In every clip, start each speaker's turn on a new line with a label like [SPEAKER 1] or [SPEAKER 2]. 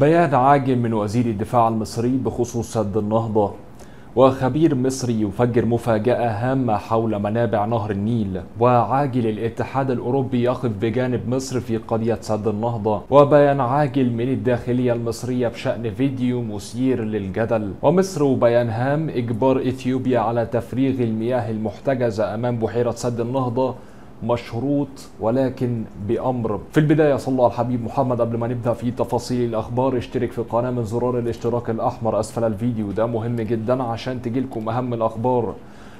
[SPEAKER 1] بيان عاجل من وزير الدفاع المصري بخصوص سد النهضة. وخبير مصري يفجر مفاجأة هامة حول منابع نهر النيل. وعاجل الاتحاد الأوروبي يقف بجانب مصر في قضية سد النهضة. وبيان عاجل من الداخلية المصرية بشأن فيديو مثير للجدل. ومصر وبيان هام إجبار إثيوبيا على تفريغ المياه المحتجزة أمام بحيرة سد النهضة. مشروط ولكن بأمر. في البداية صلى على الحبيب محمد قبل ما نبدأ في تفاصيل الأخبار اشترك في القناة من زرار الاشتراك الأحمر أسفل الفيديو. ده مهم جدا عشان تجيلكم أهم الأخبار.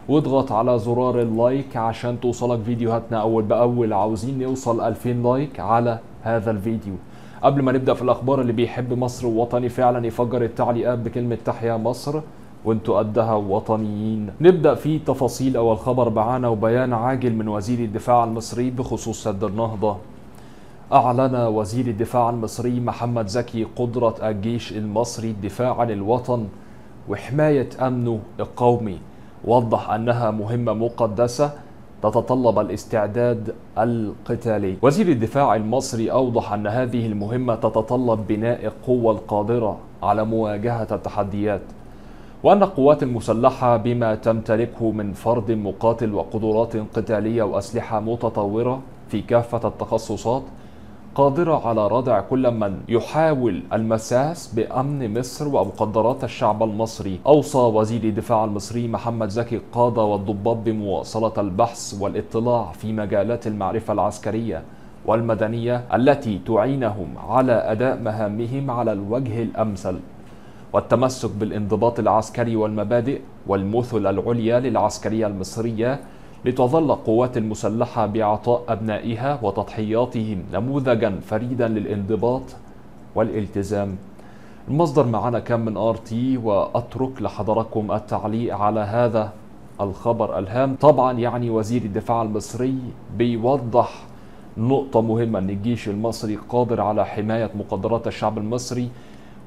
[SPEAKER 1] واضغط على زرار ال like عشان توصلك فيديوهاتنا أول بأول. عاوزين نوصل 2000 like على هذا الفيديو. قبل ما نبدأ في الأخبار اللي بيحب مصر ووطني فعلا يفجر التعليقات بكلمة تحيا مصر. وانتوا قدها وطنيين. نبدأ في تفاصيل أول خبر معانا وبيان عاجل من وزير الدفاع المصري بخصوص سد النهضة. أعلن وزير الدفاع المصري محمد زكي قدرة الجيش المصري الدفاع عن الوطن وحماية امنه القومي وضح أنها مهمة مقدسة تتطلب الاستعداد القتالي. وزير الدفاع المصري أوضح أن هذه المهمة تتطلب بناء القوه القادرة على مواجهة التحديات. وأن القوات المسلحة بما تمتلكه من فرد مقاتل وقدرات قتالية وأسلحة متطورة في كافة التخصصات قادرة على ردع كل من يحاول المساس بأمن مصر ومقدرات الشعب المصري. أوصى وزير الدفاع المصري محمد زكي القادة والضباط بمواصلة البحث والاطلاع في مجالات المعرفة العسكرية والمدنية التي تعينهم على أداء مهامهم على الوجه الأمثل. والتمسك بالانضباط العسكري والمبادئ والمثل العليا للعسكرية المصرية لتظل القوات المسلحة بإعطاء أبنائها وتضحياتهم نموذجا فريدا للانضباط والالتزام. المصدر معنا كان من آر تي وأترك لحضراتكم التعليق على هذا الخبر الهام. طبعا يعني وزير الدفاع المصري بيوضح نقطة مهمة إن الجيش المصري قادر على حماية مقدرات الشعب المصري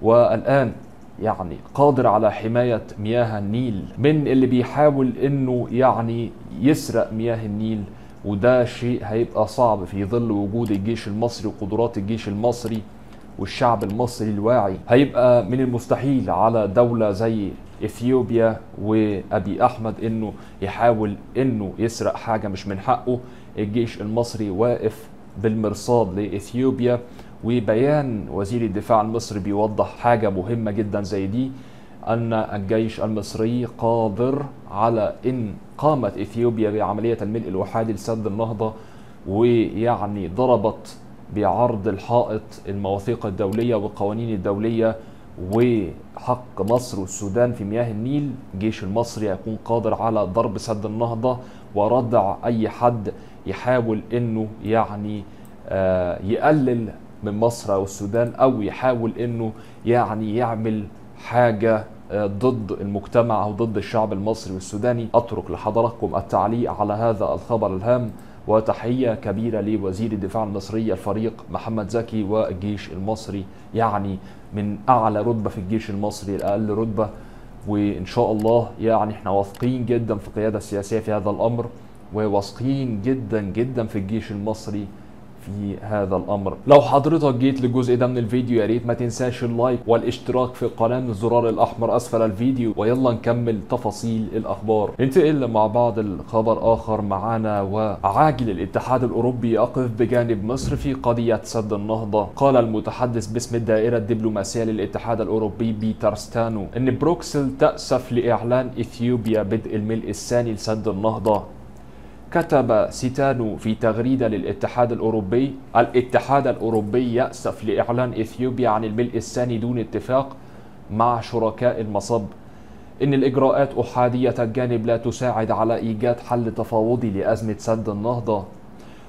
[SPEAKER 1] والآن يعني قادر على حماية مياه النيل من اللي بيحاول إنه يعني يسرق مياه النيل وده شيء هيبقى صعب في ظل وجود الجيش المصري وقدرات الجيش المصري والشعب المصري الواعي. هيبقى من المستحيل على دولة زي إثيوبيا وأبي أحمد إنه يحاول إنه يسرق حاجة مش من حقه. الجيش المصري واقف بالمرصاد لإثيوبيا وبيان وزير الدفاع المصري بيوضح حاجة مهمة جدا زي دي أن الجيش المصري قادر على إن قامت إثيوبيا بعملية الملء الأحادي لسد النهضة ويعني ضربت بعرض الحائط المواثيق الدولية والقوانين الدولية وحق مصر والسودان في مياه النيل. الجيش المصري يكون قادر على ضرب سد النهضة وردع أي حد يحاول أنه يعني آه يقلل من مصر أو السودان أو يحاول إنه يعني يعمل حاجة ضد المجتمع أو ضد الشعب المصري والسوداني. أترك لحضراتكم التعليق على هذا الخبر الهام وتحية كبيرة لوزير الدفاع المصري الفريق محمد زكي والجيش المصري. يعني من أعلى رتبة في الجيش المصري لاقل رتبة. وإن شاء الله يعني إحنا واثقين جدا في القيادة السياسية في هذا الأمر وواثقين جدا جدا في الجيش المصري. في هذا الأمر. لو حضرتك جيت للجزء ده من الفيديو يا ريت ما تنساش ال like والاشتراك في القناه من الزرار الأحمر أسفل الفيديو ويلا نكمل تفاصيل الأخبار. ننتقل مع بعض الخبر آخر معانا وعاجل الاتحاد الأوروبي يقف بجانب مصر في قضية سد النهضة. قال المتحدث باسم الدائرة الدبلوماسية للاتحاد الأوروبي بيتر ستانو إن بروكسل تأسف لإعلان إثيوبيا بدء الملء الثاني لسد النهضة. كتب سيتانو في تغريدة للاتحاد الأوروبي. الاتحاد الأوروبي يأسف لإعلان إثيوبيا عن الملء الثاني دون اتفاق مع شركاء المصب. إن الإجراءات أحادية الجانب لا تساعد على إيجاد حل تفاوضي لأزمة سد النهضة.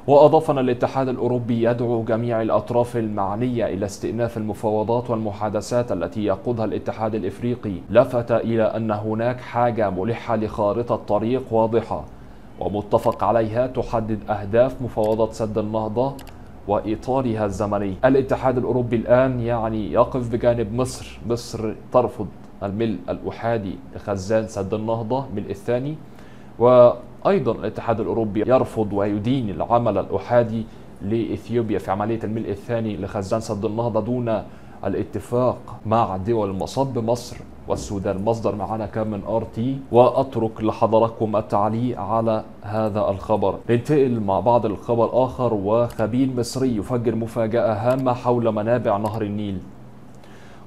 [SPEAKER 1] وأضاف أن الاتحاد الأوروبي يدعو جميع الأطراف المعنية إلى استئناف المفاوضات والمحادثات التي يقودها الاتحاد الإفريقي. لفت إلى أن هناك حاجة ملحة لخارطة طريق واضحة. ومتفق عليها تحدد أهداف مفاوضات سد النهضة وإطارها الزمني. الاتحاد الأوروبي الآن يعني يقف بجانب مصر. مصر ترفض الملء الأحادي لخزان سد النهضة ملء الثاني. وأيضا الاتحاد الأوروبي يرفض ويدين العمل الأحادي لإثيوبيا في عملية الملء الثاني لخزان سد النهضة دون الاتفاق مع دول المصب مصر. والسودان مصدر معنا كان من آر تي. وأترك لحضراتكم التعليق على هذا الخبر. ننتقل مع بعض الخبر آخر. وخبير مصري يفجر مفاجأة هامة حول منابع نهر النيل.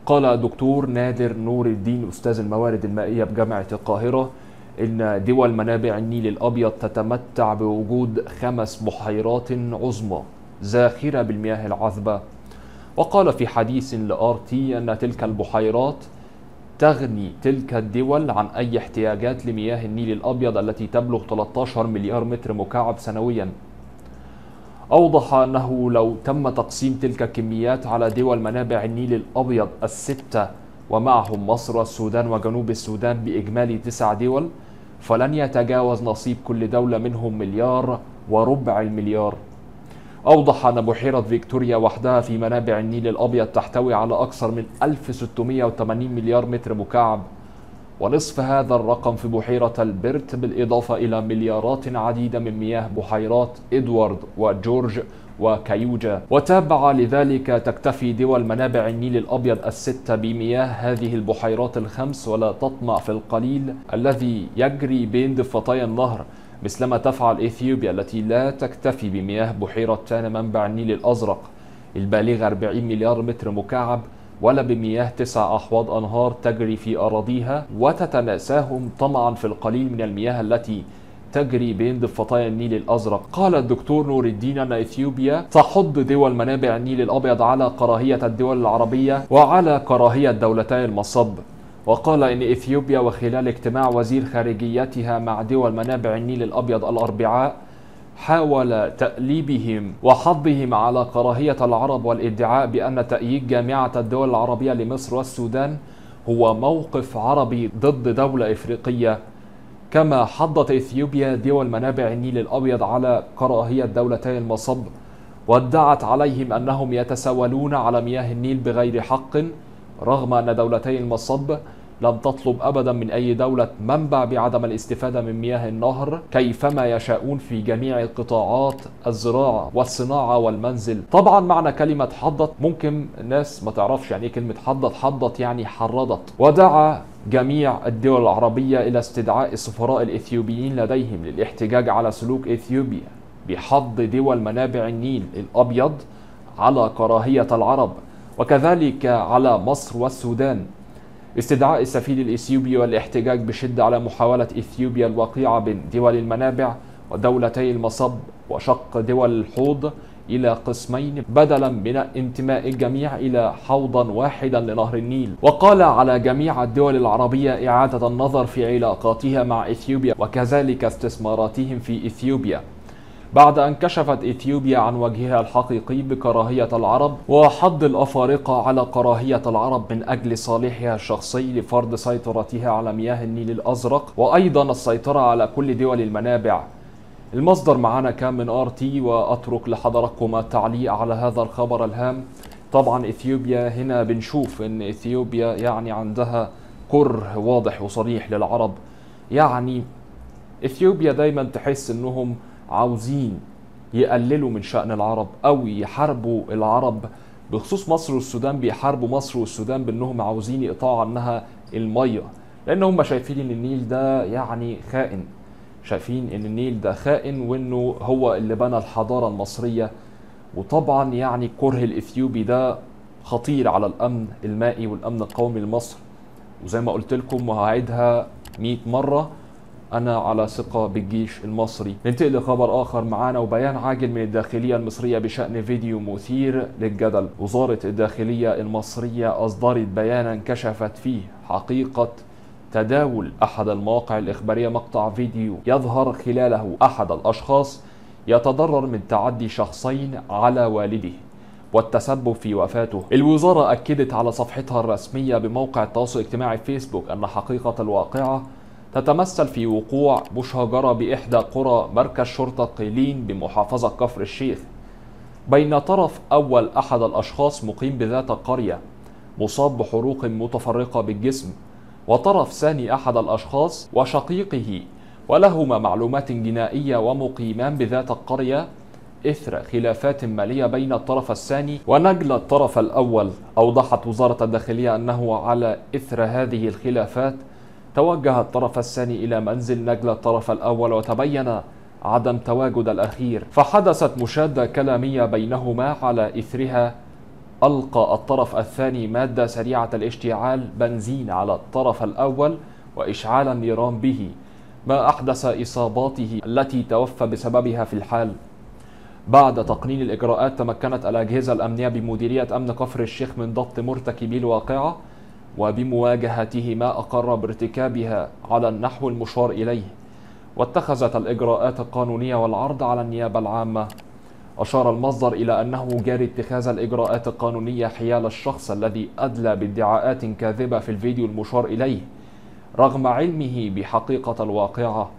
[SPEAKER 1] قال دكتور نادر نور الدين أستاذ الموارد المائية بجامعة القاهرة إن دول منابع النيل الأبيض تتمتع بوجود خمس بحيرات عظمى زاخره بالمياه العذبة. وقال في حديث لآر تي أن تلك البحيرات تغني تلك الدول عن أي احتياجات لمياه النيل الأبيض التي تبلغ 13 مليار متر مكعب سنويا. أوضح أنه لو تم تقسيم تلك الكميات على دول منابع النيل الأبيض الستة ومعهم مصر والسودان وجنوب السودان بإجمالي تسع دول فلن يتجاوز نصيب كل دولة منهم مليار وربع المليار. أوضح أن بحيرة فيكتوريا وحدها في منابع النيل الأبيض تحتوي على أكثر من 1680 مليار متر مكعب. ونصف هذا الرقم في بحيرة البرت بالإضافة إلى مليارات عديدة من مياه بحيرات إدوارد وجورج وكيوجا. وتابع لذلك تكتفي دول منابع النيل الأبيض الستة بمياه هذه البحيرات الخمس ولا تطمع في القليل الذي يجري بين ضفتي النهر. مثلما تفعل إثيوبيا التي لا تكتفي بمياه بحيرة تانا منبع النيل الأزرق البالغة 40 مليار متر مكعب ولا بمياه تسع أحواض أنهار تجري في أراضيها وتتناساهم طمعا في القليل من المياه التي تجري بين ضفتي النيل الأزرق. قال الدكتور نور الدين أن إثيوبيا تحض دول منابع النيل الأبيض على كراهية الدول العربية وعلى كراهية دولتي المصب. وقال إن إثيوبيا وخلال اجتماع وزير خارجيتها مع دول منابع النيل الأبيض الأربعاء حاول تأليبهم وحضهم على كراهية العرب والإدعاء بأن تأييد جامعة الدول العربية لمصر والسودان هو موقف عربي ضد دولة إفريقية. كما حضت إثيوبيا دول منابع النيل الأبيض على كراهية دولتي المصب وادعت عليهم أنهم يتسولون على مياه النيل بغير حق رغم أن دولتي المصب لم تطلب ابدا من أي دولة منبع بعدم الاستفادة من مياه النهر كيفما يشاءون في جميع قطاعات الزراعة والصناعة والمنزل. طبعا معنى كلمة حضت ممكن الناس ما تعرفش يعني إيه كلمة حضت. حضت يعني حرضت. ودعا جميع الدول العربية إلى استدعاء السفراء الإثيوبيين لديهم للاحتجاج على سلوك إثيوبيا بحض دول منابع النيل الأبيض على كراهية العرب وكذلك على مصر والسودان. استدعاء السفير الإثيوبي والاحتجاج بشدة على محاولة إثيوبيا الوقيعة بين دول المنابع ودولتي المصب وشق دول الحوض إلى قسمين بدلا من انتماء الجميع إلى حوضا واحدا لنهر النيل. وقال على جميع الدول العربية إعادة النظر في علاقاتها مع إثيوبيا وكذلك استثماراتهم في إثيوبيا. بعد أن كشفت إثيوبيا عن وجهها الحقيقي بكراهية العرب وحض الأفارقة على كراهية العرب من أجل صالحها الشخصي لفرض سيطرتها على مياه النيل الأزرق وأيضا السيطرة على كل دول المنابع. المصدر معنا كان من آر تي وأترك لحضراتكم التعليق على هذا الخبر الهام. طبعا إثيوبيا هنا بنشوف إن إثيوبيا يعني عندها كره واضح وصريح للعرب. يعني إثيوبيا دايما تحس إنهم عاوزين يقللوا من شأن العرب أو يحاربوا العرب بخصوص مصر والسودان بيحاربوا مصر والسودان بأنهم عاوزين يقطعوا عنها المية لأن هم شايفين إن النيل ده يعني خائن. شايفين إن النيل ده خائن وإنه هو اللي بنى الحضارة المصرية. وطبعا يعني كره الإثيوبي ده خطير على الأمن المائي والأمن القومي لمصر. وزي ما قلت لكم وهعيدها 100 مرة. أنا على ثقة بالجيش المصري. ننتقل لخبر آخر معانا وبيان عاجل من الداخلية المصرية بشأن فيديو مثير للجدل. وزارة الداخلية المصرية أصدرت بيانا كشفت فيه حقيقة تداول أحد المواقع الإخبارية مقطع فيديو يظهر خلاله. أحد الأشخاص يتضرر من تعدي شخصين على والده والتسبب في وفاته. الوزارة أكدت على صفحتها الرسمية بموقع التواصل الاجتماعي فيسبوك أن حقيقة الواقعة تتمثل في وقوع مشاجرة بإحدى قرى مركز شرطة قيلين بمحافظة كفر الشيخ بين طرف أول أحد الأشخاص مقيم بذات القرية مصاب بحروق متفرقة بالجسم وطرف ثاني أحد الأشخاص وشقيقه ولهما معلومات جنائية ومقيمان بذات القرية إثر خلافات مالية بين الطرف الثاني ونجل الطرف الأول. أوضحت وزارة الداخلية أنه على إثر هذه الخلافات توجه الطرف الثاني إلى منزل نجل الطرف الأول وتبين عدم تواجد الأخير. فحدثت مشادة كلامية بينهما على إثرها. ألقى الطرف الثاني مادة سريعة الاشتعال بنزين على الطرف الأول وإشعال النيران به ما أحدث إصاباته التي توفى بسببها في الحال. بعد تقنين الإجراءات تمكنت الأجهزة الأمنية بمديرية أمن كفر الشيخ من ضبط مرتكبي الواقعة وبمواجهته ما أقر بارتكابها على النحو المشار إليه. واتخذت الإجراءات القانونية والعرض على النيابة العامة. أشار المصدر إلى أنه جاري اتخاذ الإجراءات القانونية حيال الشخص الذي أدلى بادعاءات كاذبة في الفيديو المشار إليه رغم علمه بحقيقة الواقعة.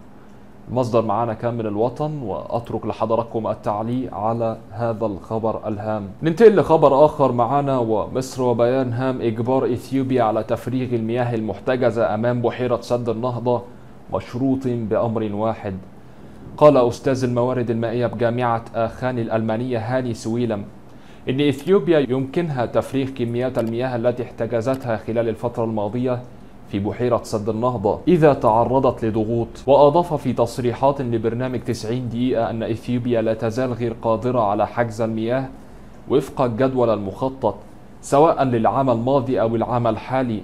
[SPEAKER 1] مصدر معانا كان من الوطن وأترك لحضراتكم التعليق على هذا الخبر الهام. ننتقل لخبر آخر معانا ومصر وبيان هام. إجبار إثيوبيا على تفريغ المياه المحتجزة أمام بحيرة سد النهضة مشروط بأمر واحد. قال أستاذ الموارد المائية بجامعة آخان الألمانية هاني سويلم إن إثيوبيا يمكنها تفريغ كميات المياه التي احتجزتها خلال الفترة الماضية في بحيرة سد النهضة إذا تعرضت لضغوط وأضاف في تصريحات لبرنامج 90 دقيقة أن إثيوبيا لا تزال غير قادرة على حجز المياه وفق الجدول المخطط سواء للعام الماضي أو العام الحالي.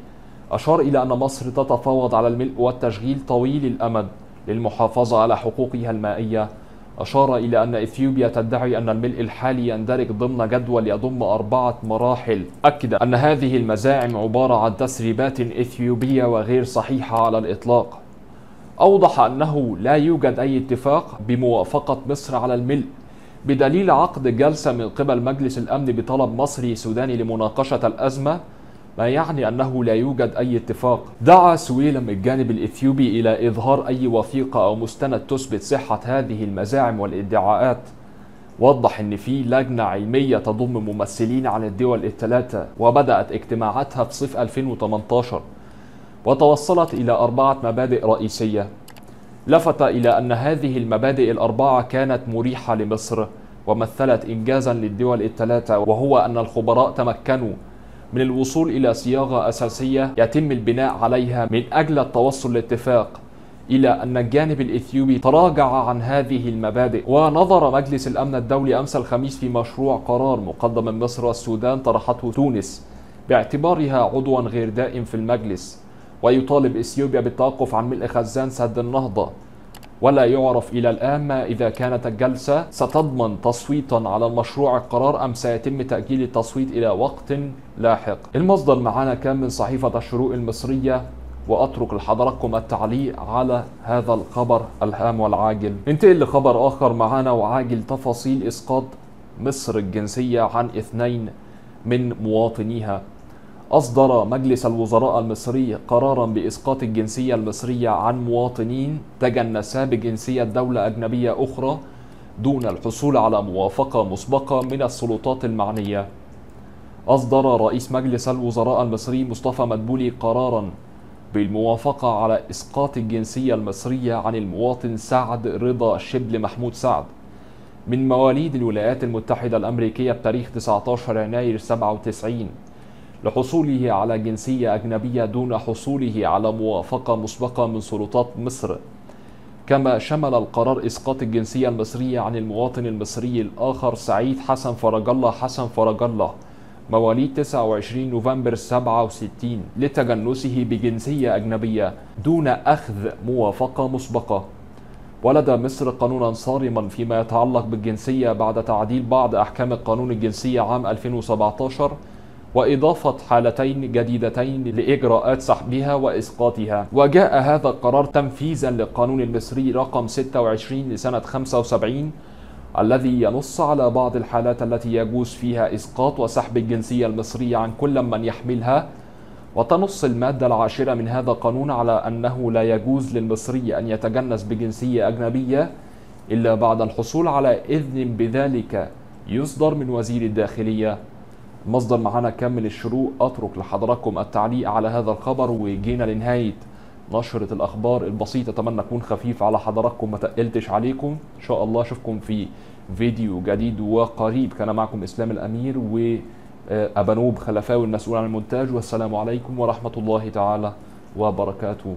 [SPEAKER 1] أشار إلى أن مصر تتفاوض على الملء والتشغيل طويل الأمد للمحافظة على حقوقها المائية. أشار إلى أن إثيوبيا تدعي أن الملء الحالي يندرج ضمن جدول يضم أربعة مراحل. أكد أن هذه المزاعم عبارة عن تسريبات إثيوبية وغير صحيحة على الإطلاق. أوضح أنه لا يوجد أي اتفاق بموافقة مصر على الملء. بدليل عقد جلسة من قبل مجلس الأمن بطلب مصري سوداني لمناقشة الأزمة ما يعني أنه لا يوجد أي اتفاق. دعا سويلم الجانب الإثيوبي إلى إظهار أي وثيقة أو مستند تثبت صحة هذه المزاعم والادعاءات. وضح إن في لجنة علمية تضم ممثلين عن الدول الثلاثة وبدأت اجتماعاتها في صيف 2018 وتوصلت إلى أربعة مبادئ رئيسية. لفت إلى أن هذه المبادئ الأربعة كانت مريحة لمصر ومثلت انجازا للدول الثلاثة وهو أن الخبراء تمكنوا من الوصول إلى صياغة أساسية يتم البناء عليها من أجل التوصل لاتفاق إلى أن الجانب الإثيوبي تراجع عن هذه المبادئ. ونظر مجلس الأمن الدولي أمس الخميس في مشروع قرار مقدم من مصر والسودان طرحته تونس باعتبارها عضوا غير دائم في المجلس ويطالب إثيوبيا بالتوقف عن ملء خزان سد النهضة. ولا يعرف إلى الآن ما إذا كانت الجلسة ستضمن تصويتا على المشروع القرار أم سيتم تأجيل التصويت إلى وقت لاحق. المصدر معنا كان من صحيفة الشروق المصرية وأترك لحضراتكم التعليق على هذا الخبر الهام والعاجل. ننتقل لخبر آخر معنا وعاجل تفاصيل إسقاط مصر الجنسية عن اثنين من مواطنيها. أصدر مجلس الوزراء المصري قرارا بإسقاط الجنسية المصرية عن مواطنين تجنسا بجنسية دولة أجنبية أخرى دون الحصول على موافقة مسبقة من السلطات المعنية. أصدر رئيس مجلس الوزراء المصري مصطفى مدبولي قرارا بالموافقة على إسقاط الجنسية المصرية عن المواطن سعد رضا شبل محمود سعد من مواليد الولايات المتحدة الأمريكية بتاريخ 19 يناير 97 لحصوله على جنسية أجنبية دون حصوله على موافقة مسبقة من سلطات مصر. كما شمل القرار إسقاط الجنسية المصرية عن المواطن المصري الآخر سعيد حسن فرج الله حسن فرج الله مواليد 29 نوفمبر 67 لتجنسه بجنسية أجنبية دون أخذ موافقة مسبقة. ولدى مصر قانونا صارما فيما يتعلق بالجنسية بعد تعديل بعض أحكام القانون الجنسية عام 2017 وإضافة حالتين جديدتين لإجراءات سحبها وإسقاطها. وجاء هذا القرار تنفيذا للقانون المصري رقم 26 لسنة 75 الذي ينص على بعض الحالات التي يجوز فيها إسقاط وسحب الجنسية المصرية عن كل من يحملها. وتنص المادة العاشرة من هذا القانون على أنه لا يجوز للمصري أن يتجنس بجنسية أجنبية إلا بعد الحصول على إذن بذلك يصدر من وزير الداخلية. مصدر معانا كامل الشروق. أترك لحضراتكم التعليق على هذا الخبر وجينا لنهاية نشرة الأخبار البسيطة. أتمنى أكون خفيف على حضراتكم ما تقلتش عليكم. إن شاء الله أشوفكم في فيديو جديد وقريب. كان معكم إسلام الأمير وأبانوب خلفاوي المسؤول عن المونتاج. والسلام عليكم ورحمة الله تعالى وبركاته.